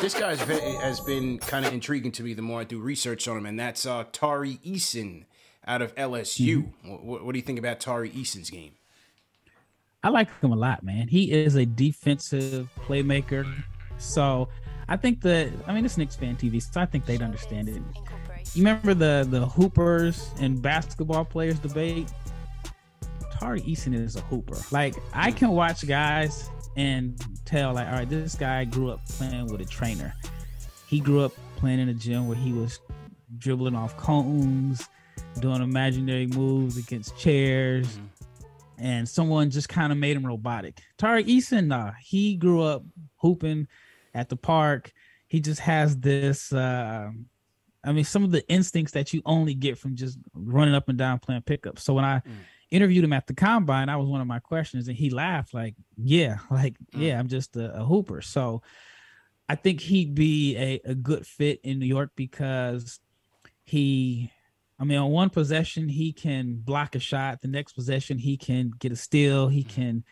this guy has been kind of intriguing to me the more I do research on him, and that's uh, Tari Eason out of LSU. Mm-hmm. What, what, do you think about Tari Eason's game? I like him a lot, man. He is a defensive playmaker. So I think that I mean it's Knicks fan TV, so I think they'd understand it. You remember the the hoopers and basketball players debate? Tari Eason is a hooper. Like I can watch guys and tell like, all right, this guy grew up playing with a trainer. He grew up playing in a gym where he was dribbling off cones, doing imaginary moves against chairs. Mm-hmm. And someone just kind of made him robotic. Tari Eason, nah, he grew up hooping at the park. He just has this uh, I mean, some of the instincts that you only get from just running up and down playing pickups. So when I mm interviewed him at the combine, I was one of my questions, and he laughed like, "Yeah, like mm. yeah, I'm just a, a, hooper." So I think he'd be a, a good fit in New York because he, I mean, on one possession he can block a shot, the next possession he can get a steal, he mm. can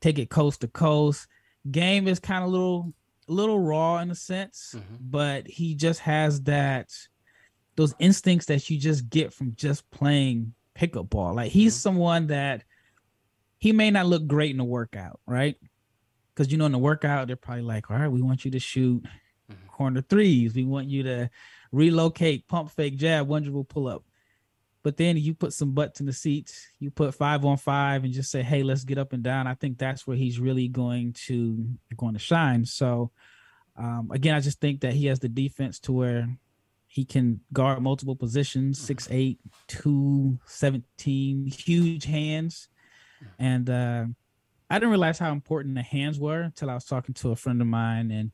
take it coast to coast. Game is kind of little little raw in a sense, mm-hmm. but he just has that those instincts that you just get from just playing pickup ball. Like he's mm-hmm. someone that he may not look great in the workout, right? Because you know, in the workout, they're probably like, all right, we want you to shoot mm-hmm. corner threes. We want you to relocate, pump fake jab, one dribble pull up. But then you put some butts in the seats, you put five on five and just say, hey, let's get up and down. I think that's where he's really going to going to shine. So um, again, I just think that he has the defense to where he can guard multiple positions, mm-hmm. 6'8, 217, huge hands. And uh, I didn't realize how important the hands were until I was talking to a friend of mine and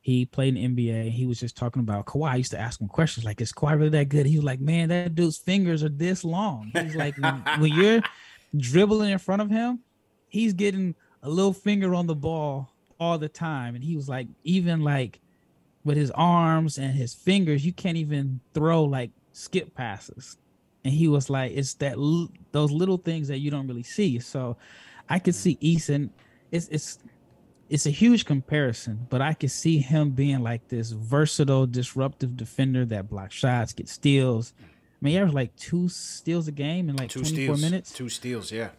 he played in NBA. He was just talking about Kawhi. I used to ask him questions like, is Kawhi really that good? He was like, man, that dude's fingers are this long. He's like, when, when you're dribbling in front of him, he's getting a little finger on the ball all the time. And he was like, even like with his arms and his fingers, you can't even throw like skip passes. And he was like, it's that l- those little things that you don't really see. So I could see mm-hmm. Eason. It's it's it's a huge comparison, but I could see him being like this versatile, disruptive defender that blocks shots, gets steals. I mean, he averaged like two steals a game in like two 24 steals, minutes. Two steals, yeah.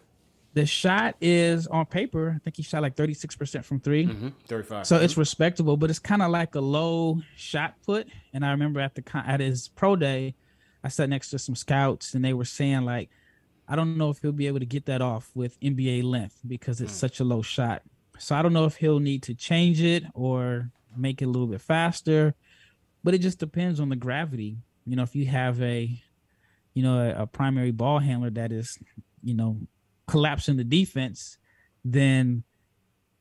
The shot is on paper. I think he shot like 36% from 3 mm-hmm, 35. So mm-hmm. it's respectable, but it's kind of like a low shot put. And I remember at the at his pro day, I sat next to some scouts and they were saying like, I don't know if he'll be able to get that off with NBA length because it's mm. such a low shot. So I don't know if he'll need to change it or make it a little bit faster, but it just depends on the gravity. You know, if you have a, you know, a, a primary ball handler that is, you know, collapsing the defense, then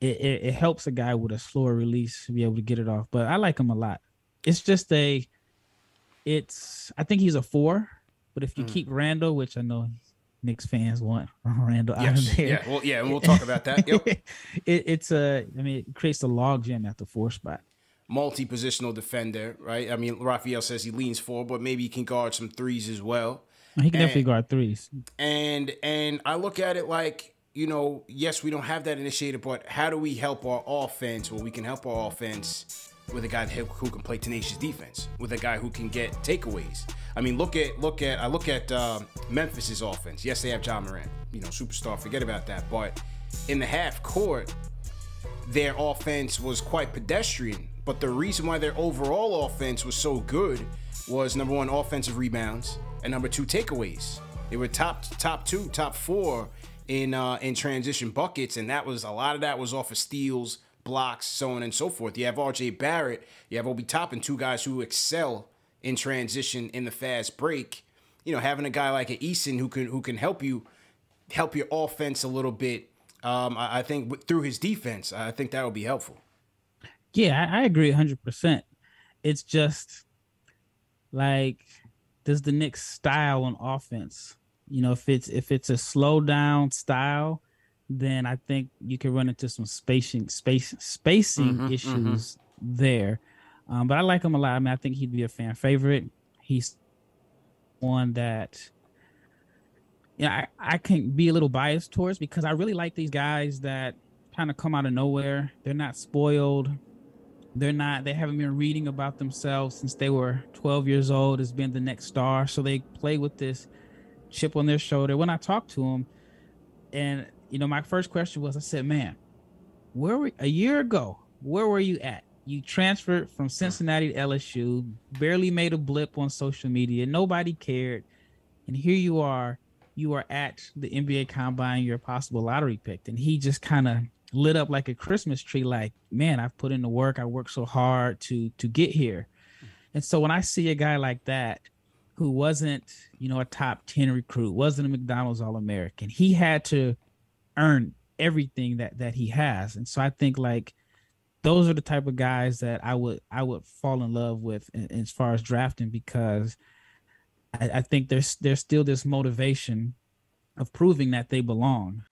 it, it, it, helps a guy with a slower release to be able to get it off. But I like him a lot. It's just a, it's I think he's a four. But if you mm. keep Randle, which I know Knicks fans want Randle yes. out of there, yeah, well, yeah, and we'll talk about that. Yep. it, it's a, I mean, it creates a log jam at the four spot multi-positional defender, right? I mean, Raphael says he leans forward, but maybe he can guard some threes as well. He can and, definitely guard threes. And and I look at it like, you know, yes, we don't have that initiative, but how do we help our offense? Well, we can help our offense with a guy who can play tenacious defense, with a guy who can get takeaways. I mean, look at look at I look at uh, Memphis's offense. Yes, they have Ja Morant, you know, superstar. Forget about that. But in the half court, their offense was quite pedestrian. But the reason why their overall offense was so good was number one, offensive rebounds, and number two, takeaways. They were top top two, top four in uh, in transition buckets, and that was a lot of that was off of steals, blocks, so on and so forth. You have R.J. Barrett, you have Obi Toppin, two guys who excel in transition in the fast break. You know, having a guy like an Eason who can who can help you help your offense a little bit. Um, I, I think through his defense, I think that would be helpful. Yeah, I, I agree hundred percent. It's just like does the Knicks style on offense. You know, if it's if it's a slow down style, then I think you can run into some spacing space spacing mm-hmm, issues mm-hmm. there. Um, but I like him a lot. I mean, I think he'd be a fan favorite. He's one that yeah, I, I can be a little biased towards because I really like these guys that kind of come out of nowhere. They're not spoiled. They're not they haven't been reading about themselves since they were 12 years old as being the next star. So they play with this chip on their shoulder. When i talked to them and you know my first question was i said man where were a year ago where were you at? You transferred from cincinnati to lsu barely made a blip on social media nobody cared and here you are you are at the nba combine you're a possible lottery pick. And he just kind of lit up like a Christmas tree. Like, man, I've put in the work. I worked so hard to to get here. Mm-hmm. And so when I see a guy like that, who wasn't, you know, a top 10 recruit, wasn't a McDonald's All American, he had to earn everything that that he has. And so I think like those are the type of guys that I would I would fall in love with in, as far as drafting because I, I think there's there's still this motivation of proving that they belong.